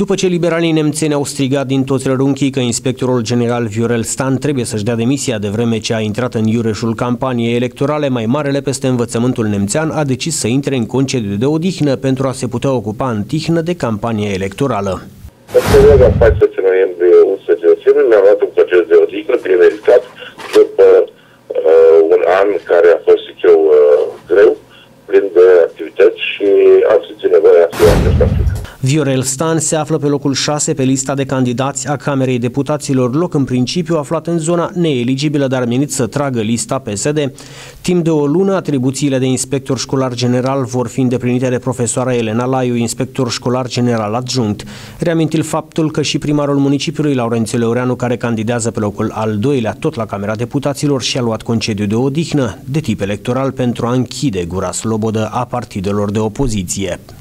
După ce liberalii nemțeni au strigat din toți rărunchii că inspectorul general Viorel Stan trebuie să-și dea demisia de vreme ce a intrat în iureșul campaniei electorale, mai marele peste învățământul nemțean a decis să intre în concediu de odihnă pentru a se putea ocupa în tihnă de campanie electorală. În perioada 14 noiembrie 11 ne-am luat un concediu de odihnă, prin meritat, după uh, un an care a fost, zic eu, uh, greu, plin de activități și am simțit nevoia să iau acest Viorel Stan se află pe locul 6 pe lista de candidați a Camerei Deputaților, loc în principiu aflat în zona neeligibilă, dar menit să tragă lista PSD. Timp de o lună, atribuțiile de inspector școlar general vor fi îndeplinite de profesoara Elena Laiu, inspector școlar general adjunct. Reamintil faptul că și primarul municipiului, Laurențiu Leureanu, care candidează pe locul al doilea tot la Camera Deputaților și-a luat concediu de odihnă de tip electoral pentru a închide gura slobodă a partidelor de opoziție.